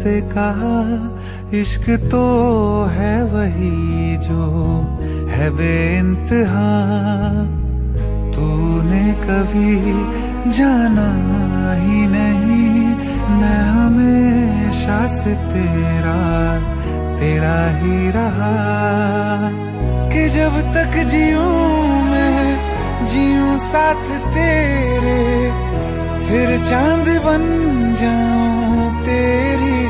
से कहा, इश्क तो है वही जो है बेइंतहा। तूने कभी जाना ही नहीं, मैं हमेशा से तेरा तेरा ही रहा। कि जब तक जीऊं मैं, जीऊं साथ तेरे, फिर चाँद बन जाऊँ तेरी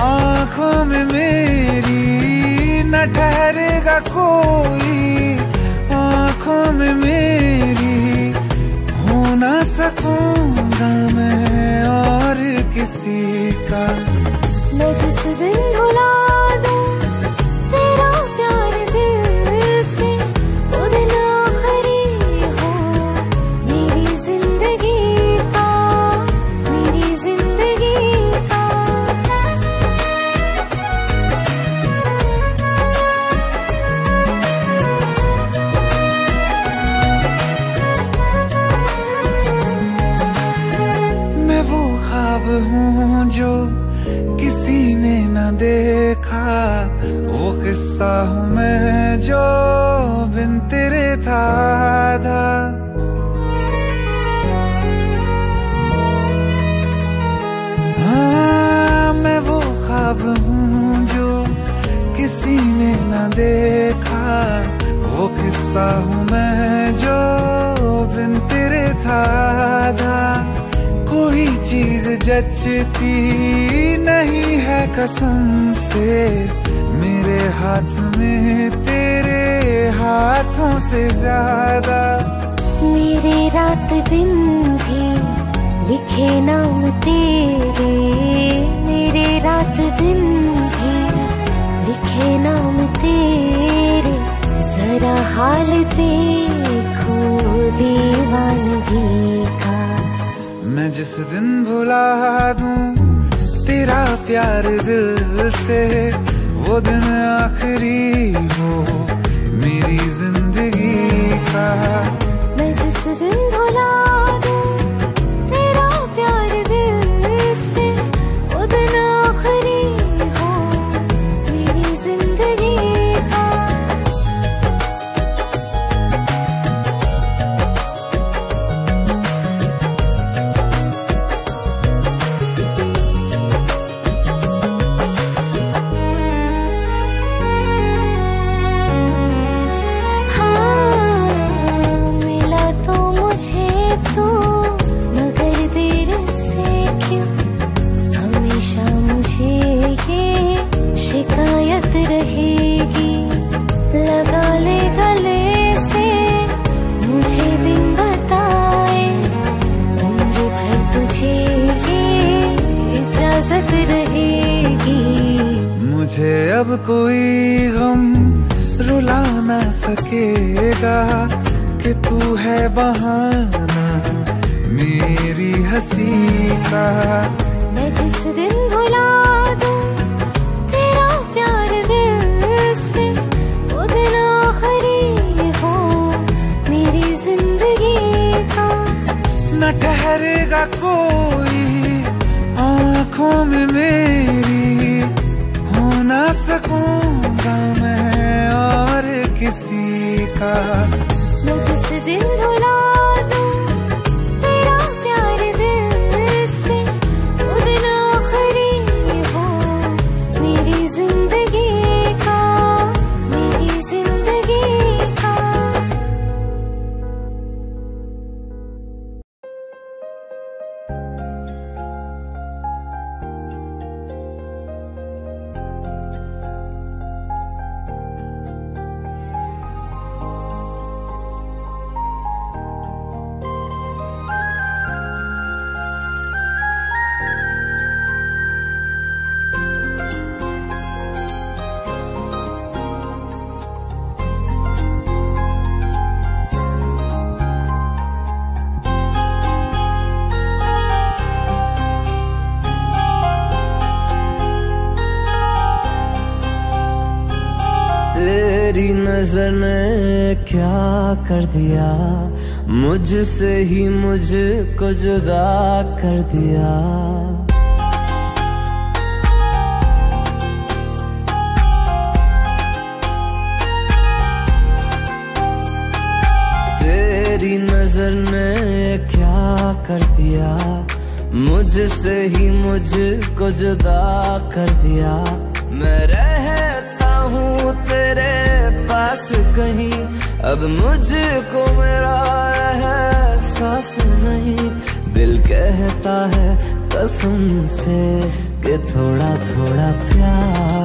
आँखों में मेरी न ठहरेगा कोई। आँखों में मेरी हो ना सकूँगा मैं और किसी का। किस्सा हूँ मैं जो बिन तेरे था आधा। हाँ वो हूँ जो किसी ने न देखा। वो किस्सा हूँ मैं जो बिन तेरे था आधा। कोई चीज़ जचती नहीं है कसम से। मेरे हाथ में तेरे हाथों से ज़्यादा। मेरे रात दिन भी लिखे नाम तेरे। मेरे रात दिन भी लिखे नाम तेरे। जरा हाल देखो दीवानगी का मैं जिस दिन भुला दूँ तेरा प्यार दिल से वो दिन आखिरी हो मेरी ज़िंदगी का। कोई गम रुला ना सकेगा कि तू है बहाना मेरी हँसी का। मैं जिस दिन भुला दूँ तेरा प्यार दिल से वो दिन आखिरी हो मेरी ज़िंदगी का। न ठहरेगा कोई आँखों में मेरी सकूँगा मैं और किसी का? कर दिया। मुझसे ही मुझको जुदा कर दिया। अब मुझको मेरा एहसास नहीं दिल कहता है कसम से कि थोड़ा थोड़ा प्यार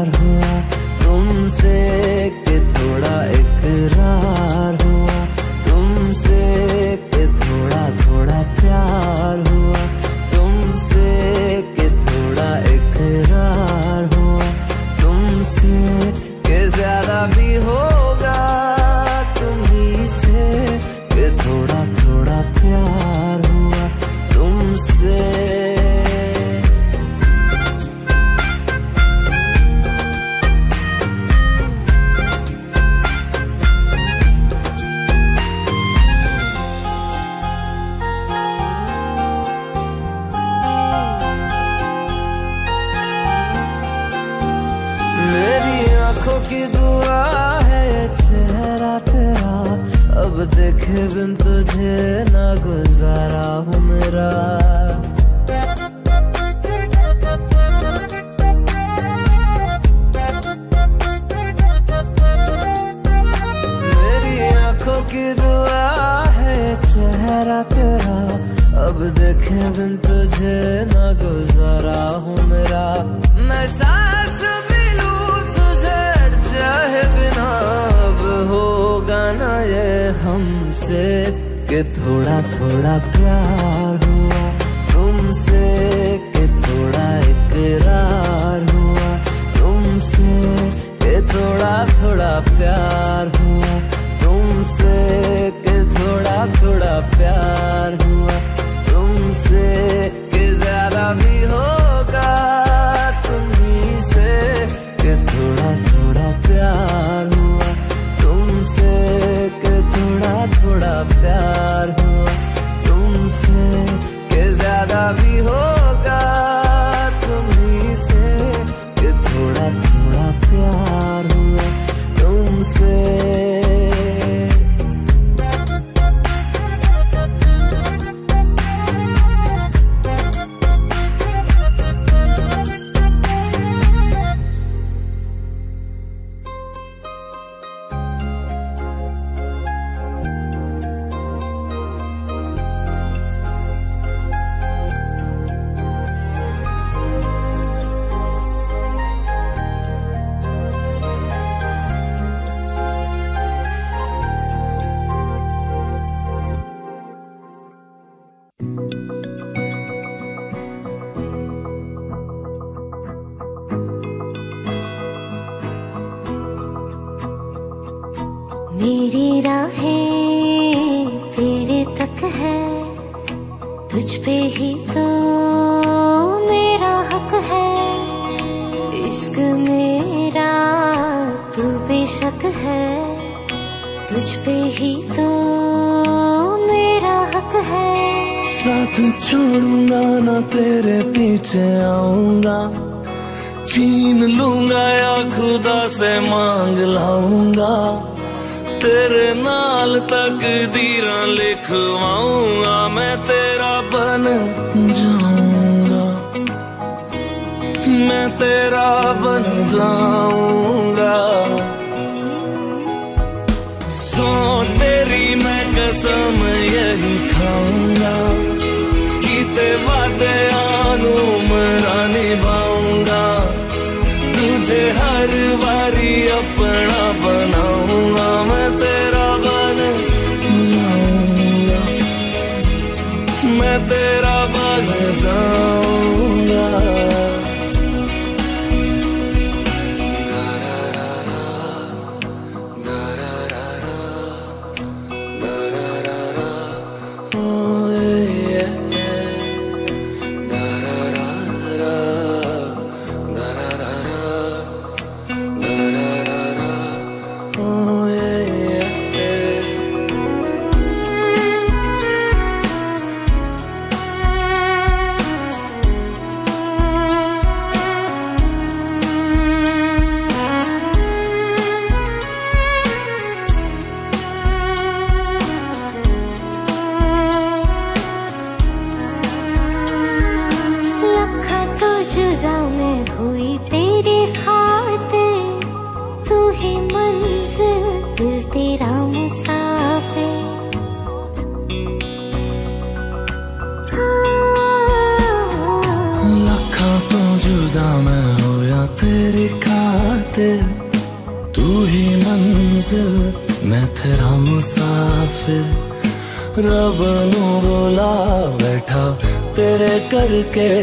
के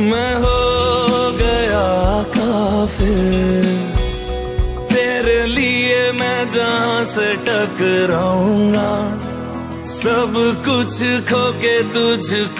मैं हो गया काफिर। तेरे लिए मैं जहाँ से टकराऊँगा, सब कुछ खो के तुझको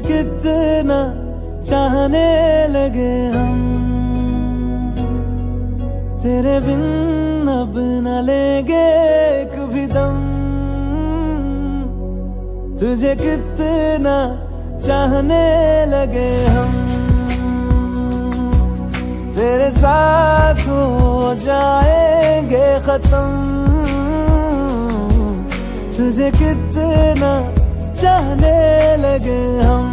कितना चाहने लगे हम। तेरे बिन अब न लेंगे कभी दम। तुझे कितना चाहने लगे हम। तेरे साथ हो जाएँगे खत्म। तुझे कितना चाहने लगे हम।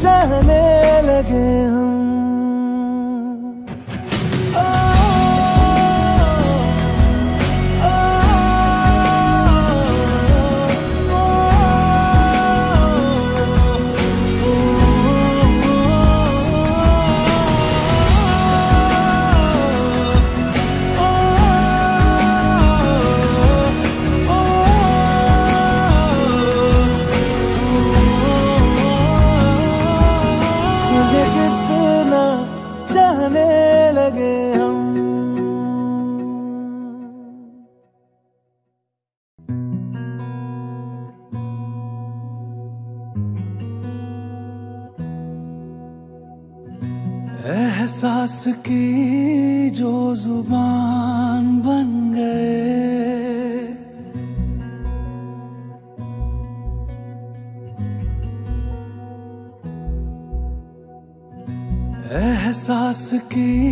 जाने लगे हो। के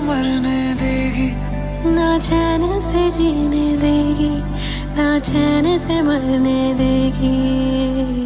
मरने देगी। ना चैन से जीने देगी ना चैन से मरने देगी।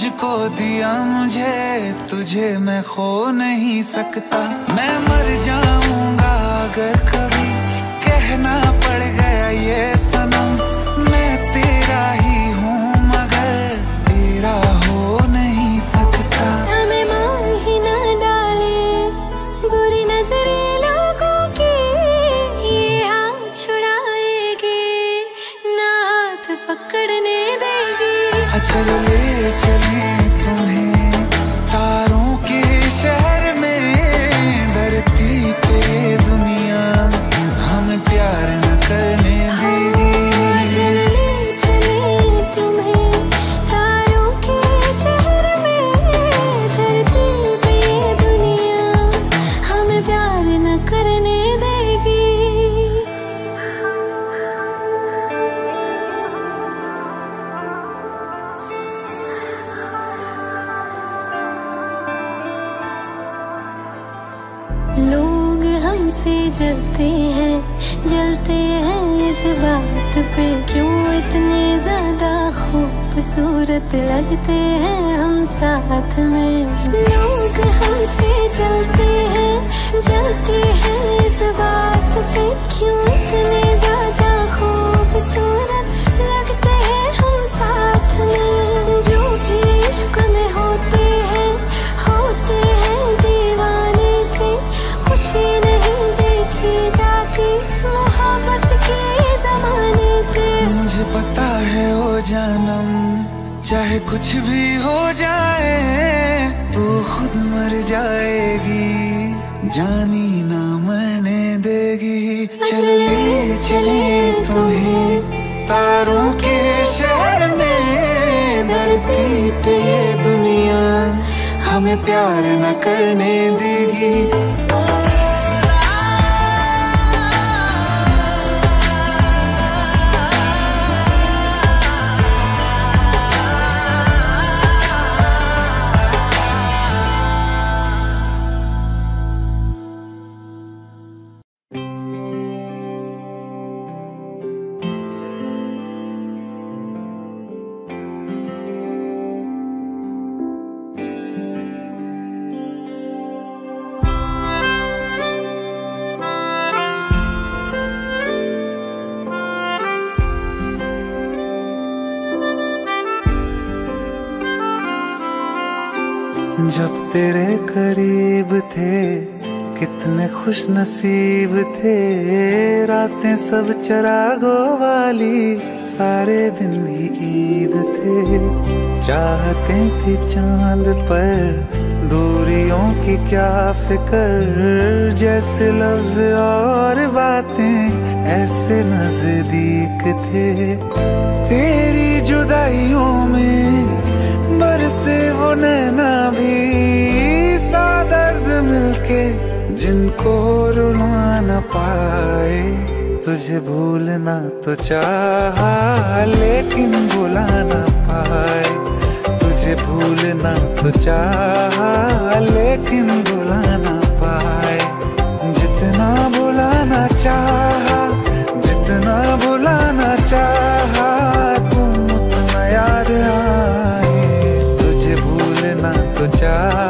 तुझको दिया मुझे, तुझे मैं खो नहीं सकता। मैं मर जाऊँगा अगर कभी, कहना पड़ गया ये सनम। जब तेरे करीब थे, कितने खुश नसीब थे। रातें सब चरागों वाली, सारे दिन ही ईद थे। चाहते थी चाँद पर, दूरियों की क्या फिकर। जैसे लफ्ज और बातें, ऐसे नज़दीक थे। तेरी जुदाइयों में बरसे वो नैना भी सा दर्द मिलके, जिनको रुला न पाए। तुझे भूलना तो चाहा, लेकिन भुला न पाए। तुझे भूलना तो चाहा, लेकिन भुला न पाए। जितना भुलाना चाहा भूलना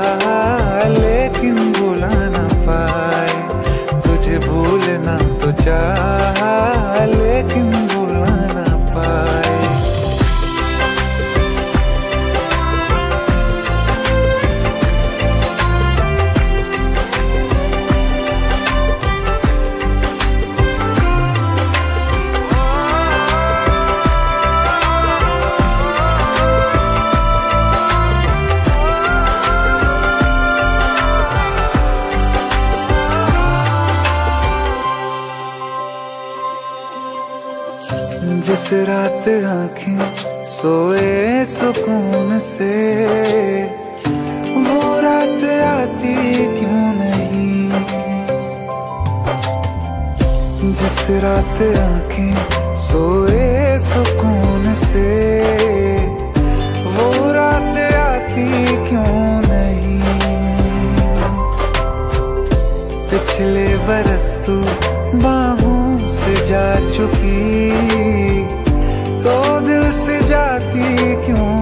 रात आँखें सोए सुकून से। वो रात आती क्यों नहीं? जिस रात आँखें सोए सुकून से। वो रात आती क्यों नहीं? पिछले बरस तू बाहों से जा चुकी। तो दिल से जाती क्यों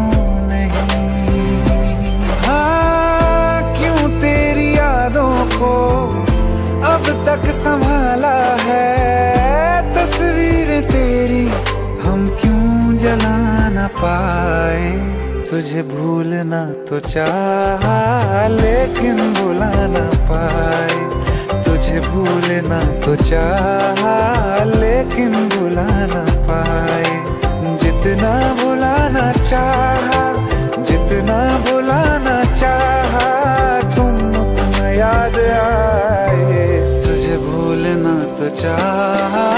नहीं? हाँ क्यों तेरी यादों को अब तक संभाला है? तस्वीर तेरी हम क्यों जला ना पाए? तुझे भूलना तो चाह, लेकिन भुला ना पाए। तुझे भूलना तो चाह, लेकिन भुला ना पाए। जितना बुलाना चाहा जितना बुलाना चाहा तुम अपना याद आए। तुझे भूलना तो चाहा।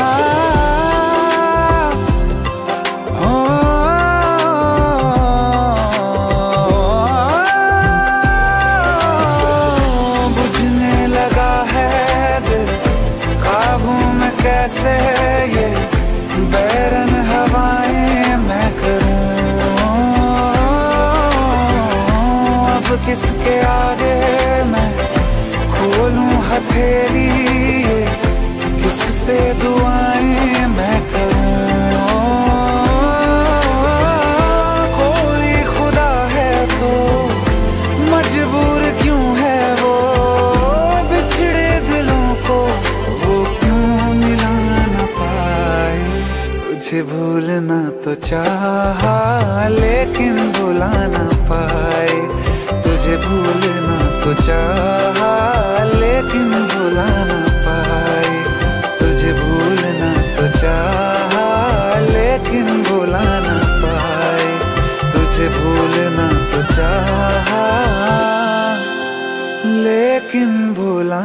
किससे दुआएँ मैं खुदा है तो मजबूर दिलों को वो क्यों पाए? तुझे भूलना तो चाहा, लेकिन भुला ना पाए। तुझे भूलना तो चाहा। चाहा लेकिन भुला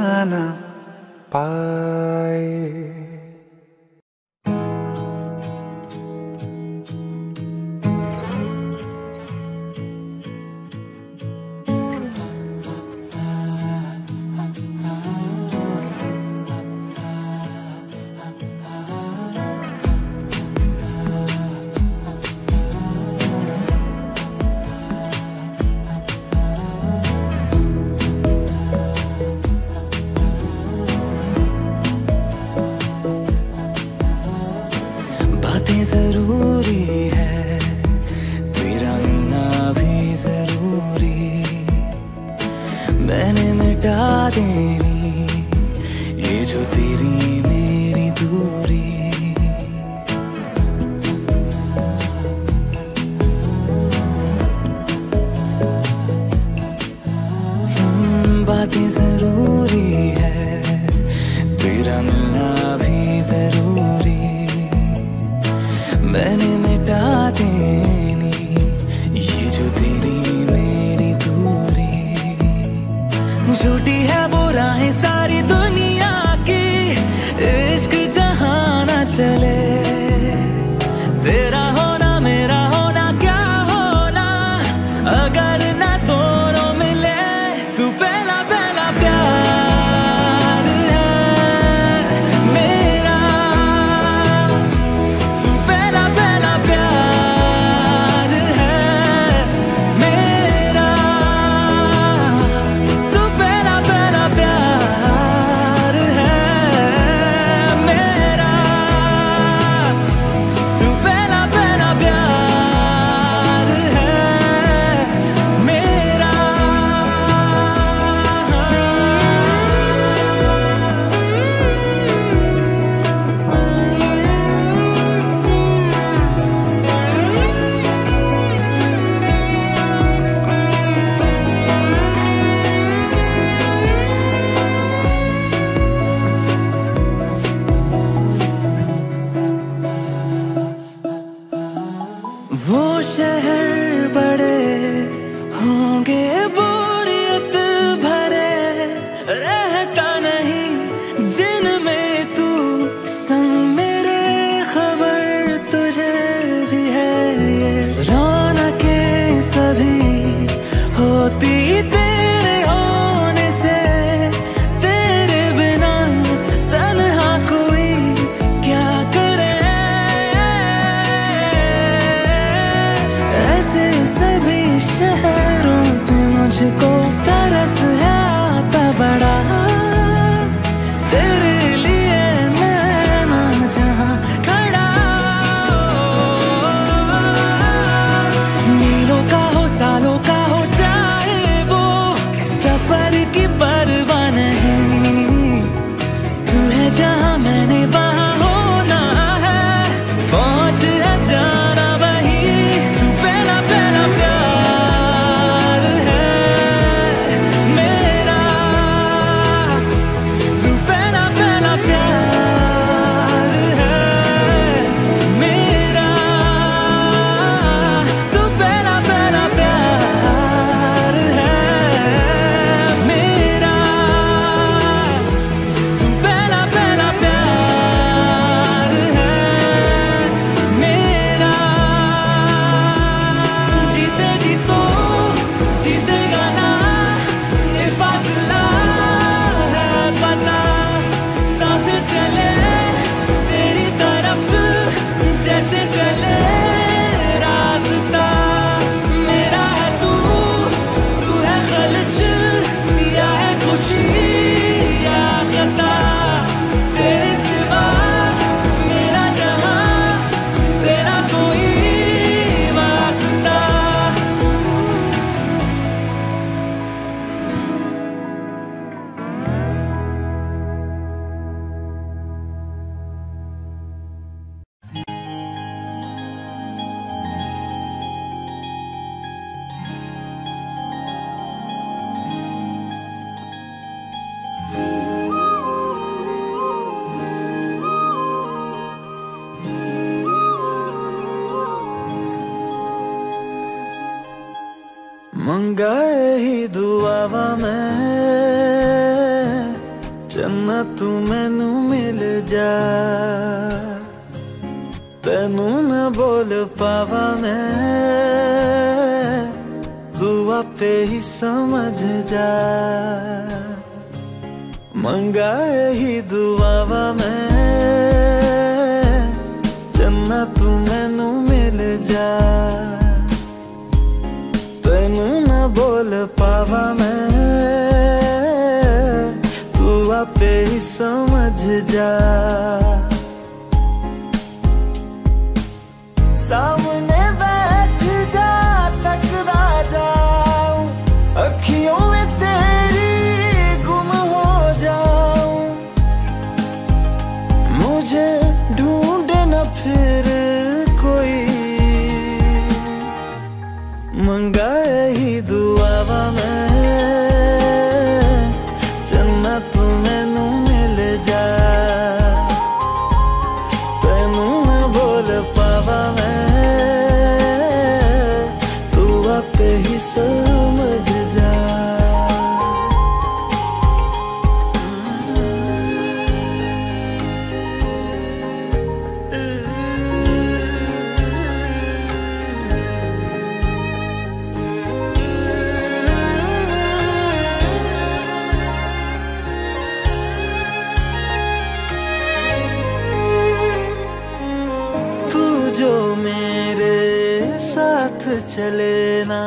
चले ना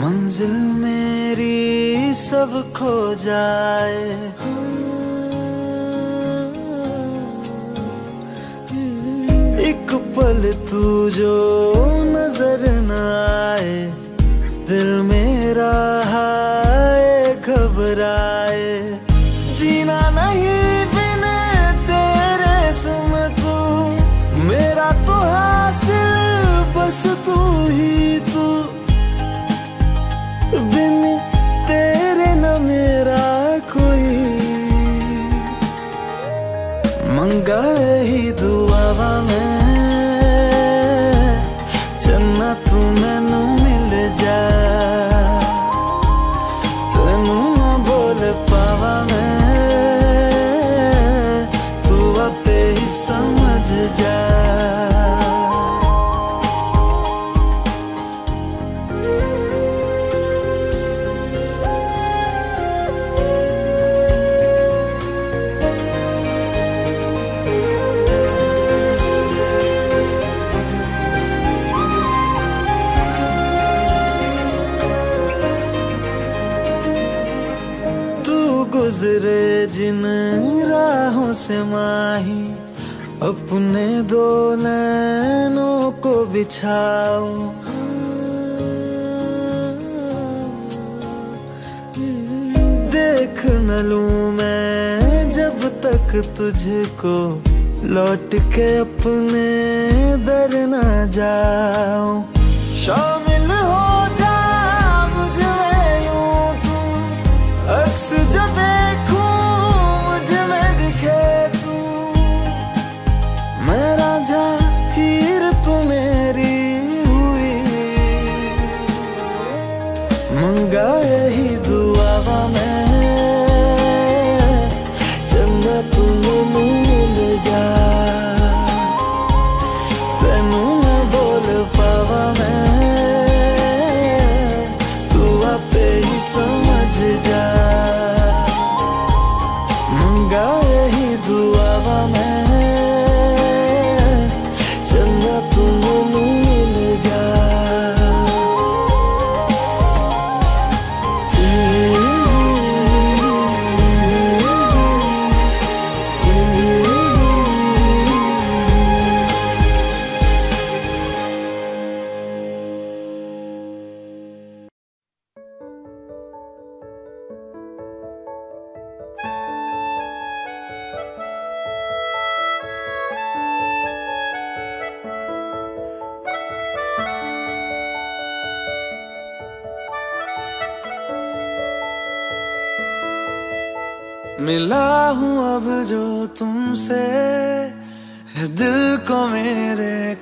मंजिल मेरी सब खो जाए। एक पल तू जो बिछाऊं। देख न लूँ मैं जब तक तुझको लौट के अपने दर न जाऊँ। शामिल हो जा मुझे यूँ तू, अक्स जद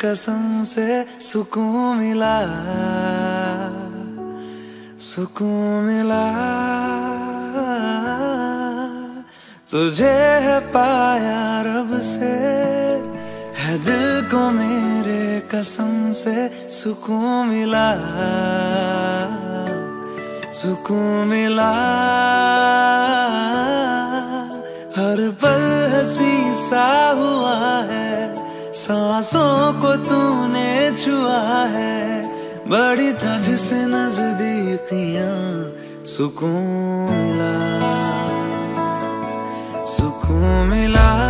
कसम से सुकून मिला सुकून मिला। तुझे है पाया रब से, है दिल को मेरे कसम से सुकून मिला सुकून मिला। हर पल हसी सा हुआ है सांसों को तूने छुआ है बड़ी तुझ से नजदीकिया सुकून मिला सुकून मिला।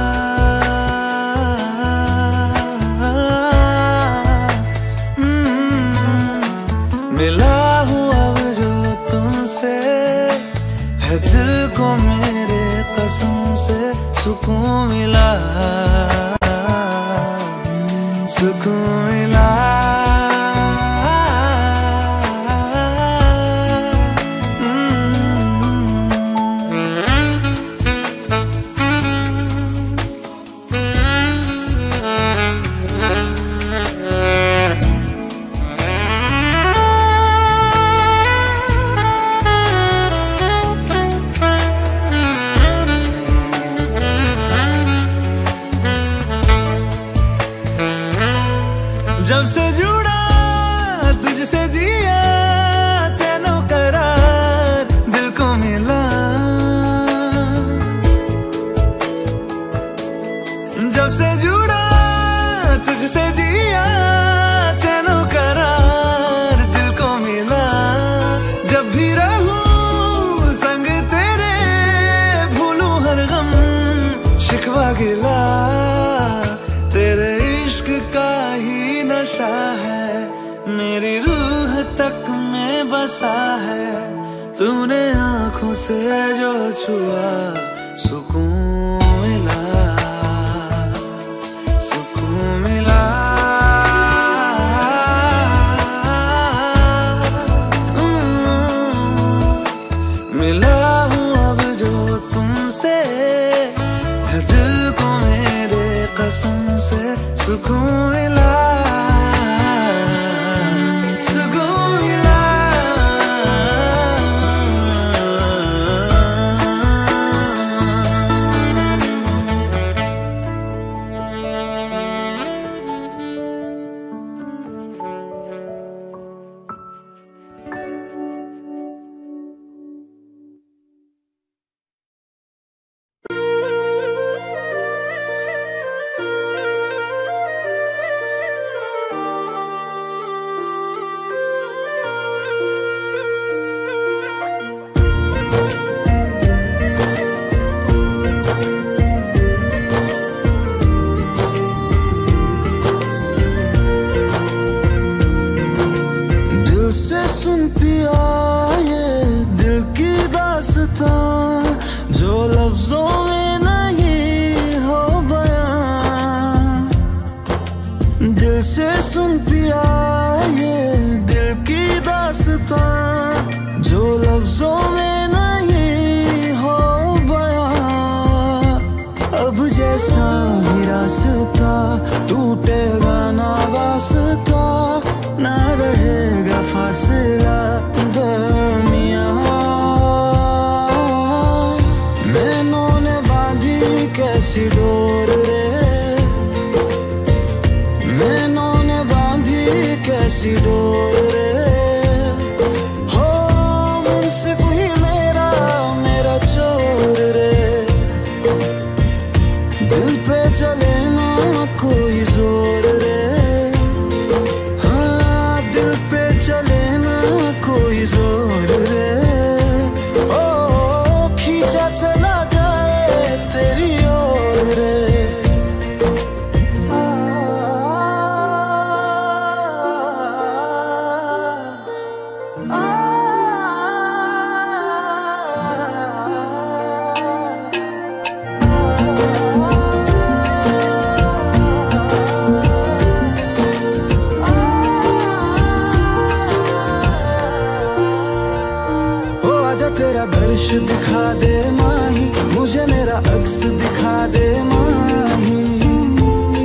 दर्श दिखा दे माही, मुझे मेरा अक्स दिखा दे माही।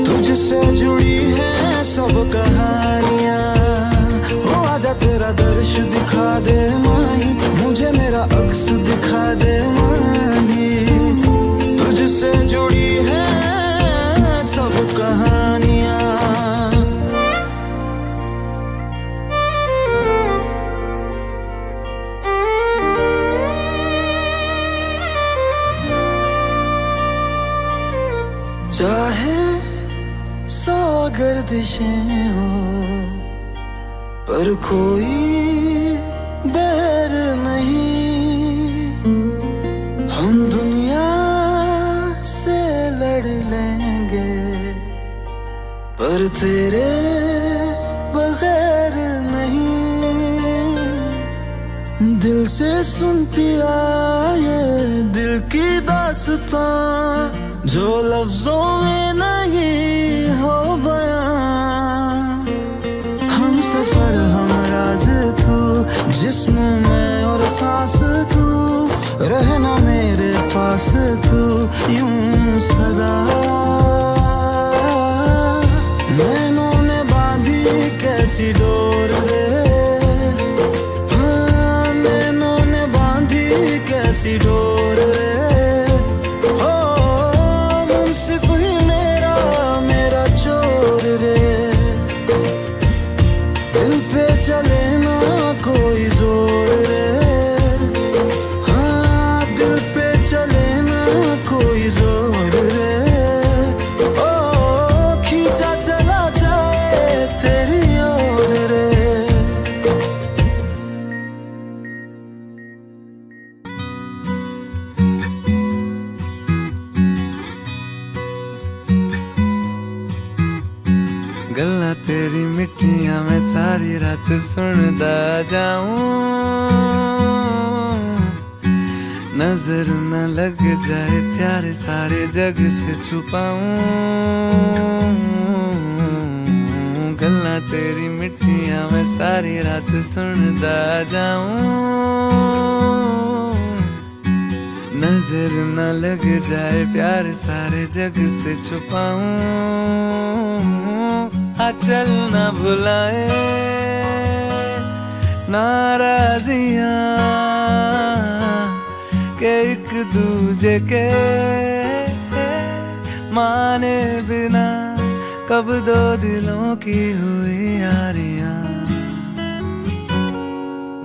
तुझसे जुड़ी है सब कहानियाँ। हो आजा तेरा दर्श दिखा दे माही, मुझे मेरा अक्स दिखा दे माही। गर्दिशें हो, पर कोई बैर नहीं। हम दुनिया से लड़ लेंगे, पर तेरे बगैर नहीं। दिल से सुन पिया ये, दिल की दास्तां, जो लफ्जों रहना मेरे पास तू यूँ सदा। मैनों ने बांधी कैसी डोर रे? गल्ला तेरी मिठिया मैं सारी रात सुनदा जाऊँ। नज़र न लग जाए प्यार सारे जग से छुपाऊं। गल्ला तेरी मिठिया मैं सारी रात सुनदा जाऊँ। नज़र न लग जाए प्यार सारे जग से छुपाऊं। आ चल न भुलाए नाराजियाँ के एक दूजे के माने बिना कब दो दिलों की हुई यारियाँ।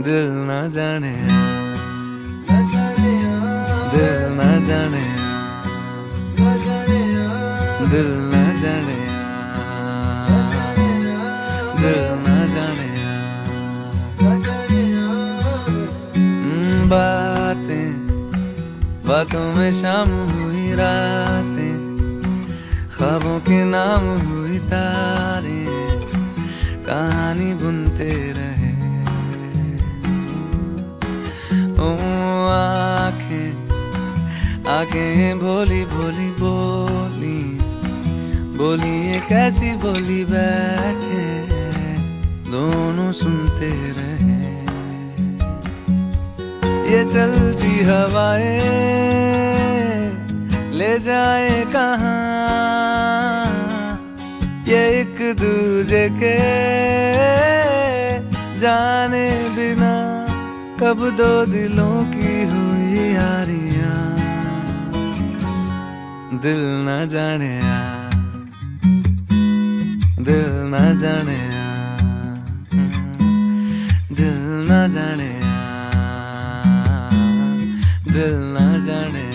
दिल न जाने, दिल न जाने, दिल न जाने। न जाने बातें, बातों में शाम हुई, रातें, ख्वाबों के नाम हुई, तारे, कहानी बुनते रहे। ओ, आँखें आँखें भोली भोली, बोली बोली ये कैसी, बोली बैठे। दोनों सुनते रहे। ये चलती हवाएँ, ले जाए कहाँ? ये एक दूजे के जाने बिना, कब दो दिलों की हुई यारिया? दिल ना जाने दिल ना जाने जाने दिल ना जाने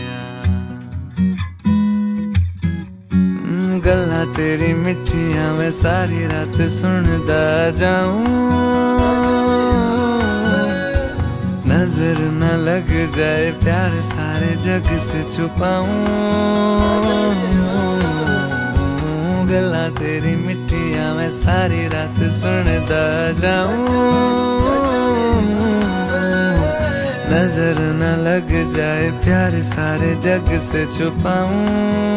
हम्म, गल्ला तेरी मिठिया में सारी रात सुनदा जाऊँ। नज़र न लग जाए प्यार सारे जग से छुपाऊं। गल्ला तेरी मिठिया में सारी रात सुनदा जाऊँ। नज़र न लग जाए प्यार सारे जग से छुपाऊं।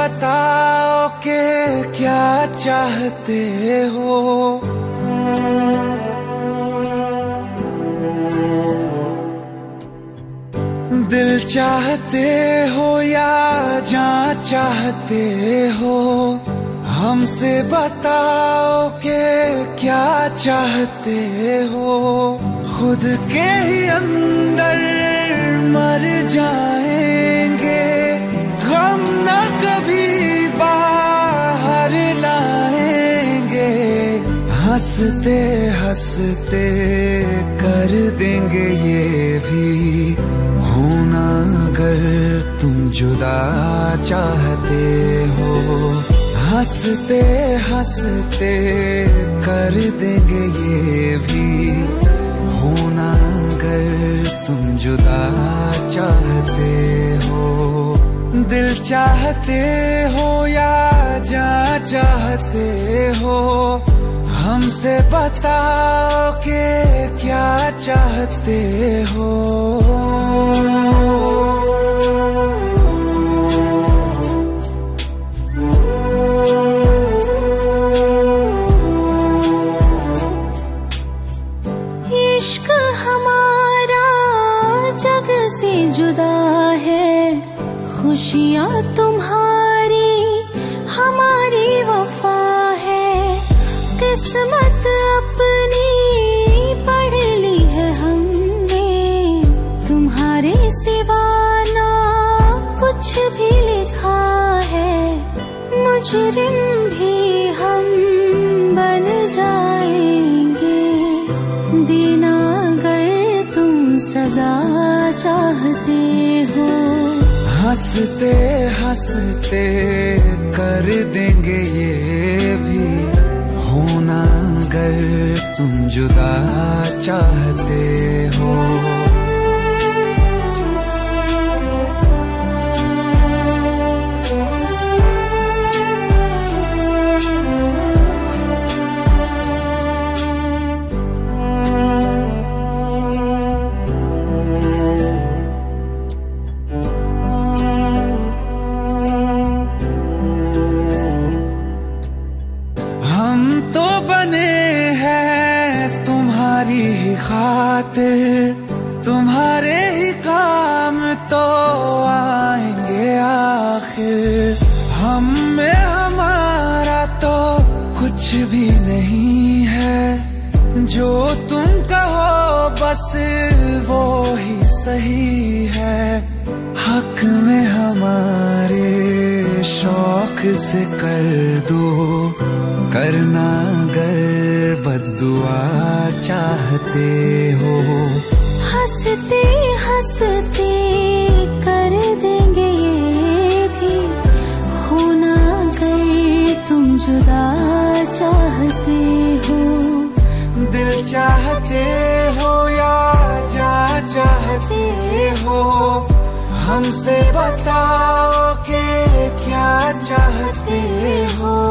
बताओ के क्या चाहते हो? दिल चाहते हो या जा चाहते हो? हमसे बताओ के क्या चाहते हो? खुद के ही अंदर मर जाएँगे हँसते हँसते कर देंगे ये भी। होना अगर तुम जुदा चाहते हो। हँसते हँसते कर देंगे ये भी। होना अगर तुम जुदा चाहते हो। दिल चाहते हो या जा चाहते हो। हमसे बताओ के क्या चाहते हो? हँसते हँसते कर देंगे ये भी। होना अगर तुम जुदा चाहते हो। बस वो ही सही है। हक में हमारे शौक से कर दो। करना अगर बदुआ चाहते हो। हँसते हँसते कर देंगे ये भी। होना अगर तुम जुदा चाहते चाहते हो या जा चाहते हो? हमसे बताओ के क्या चाहते हो?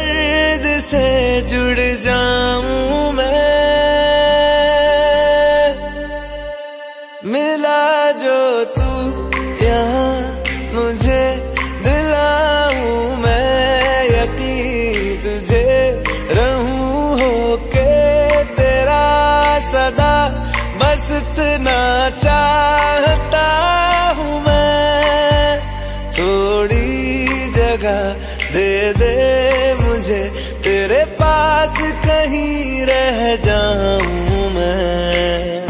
ही रह जाऊँ मैं।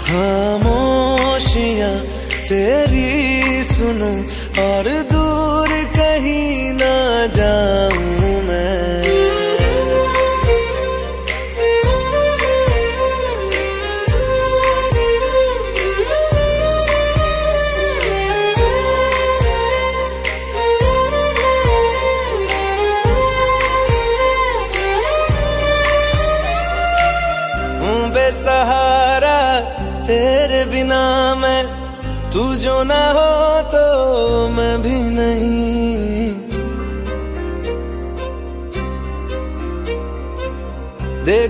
खामोशियाँ तेरी सुनूं और दूर कहीं ना जाऊँ।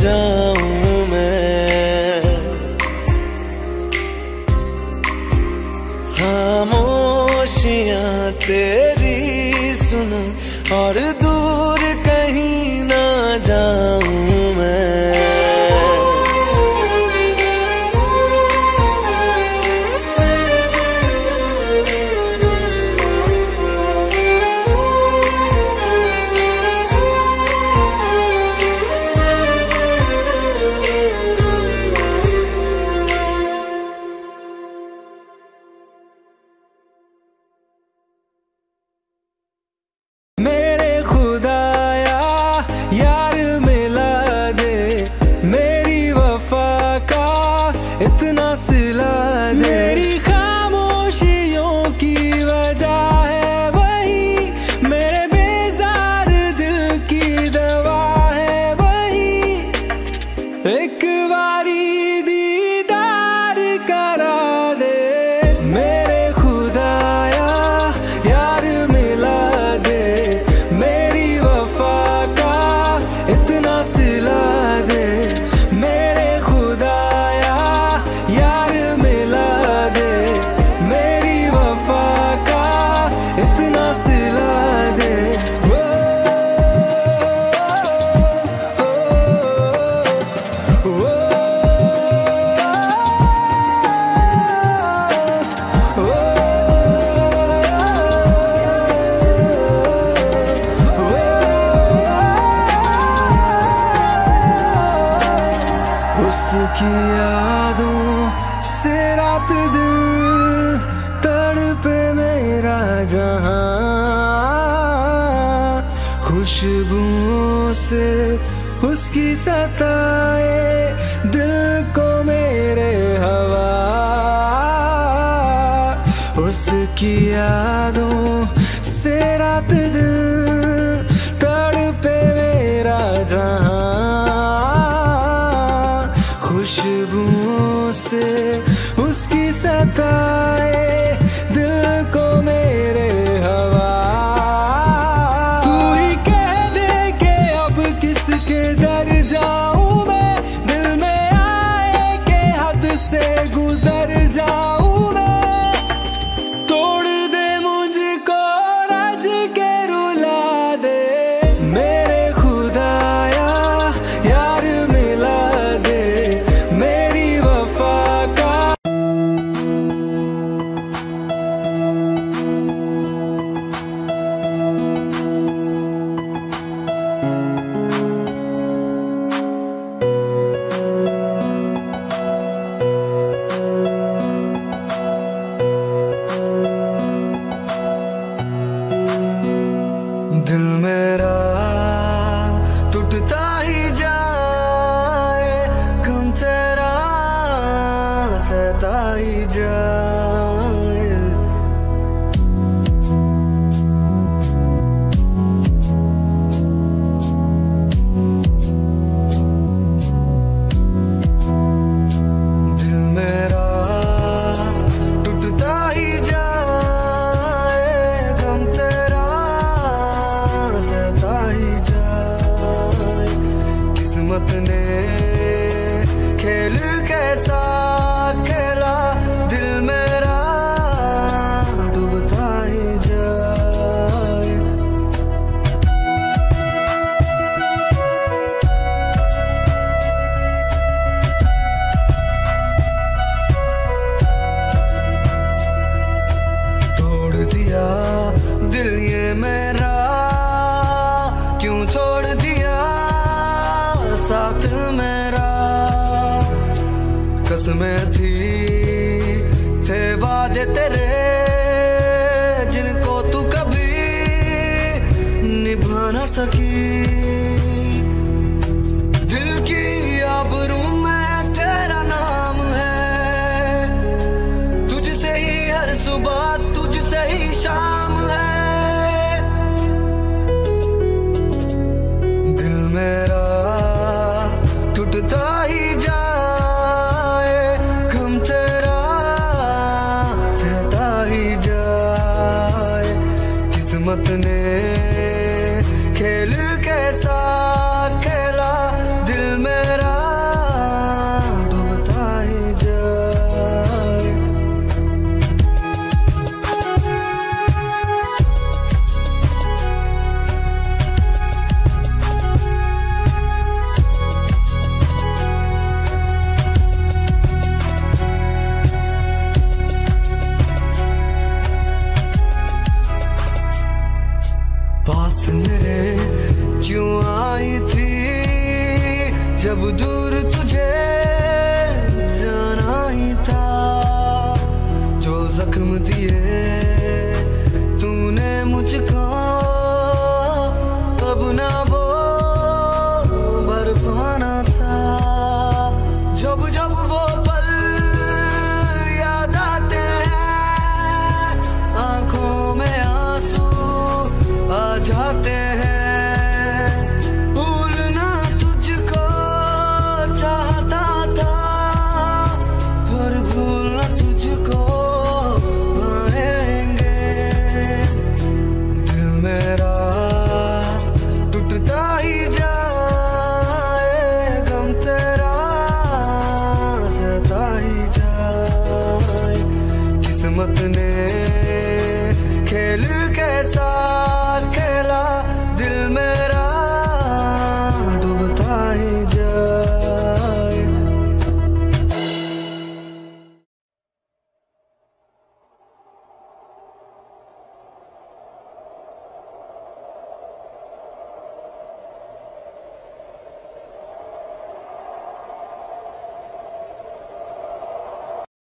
जाऊं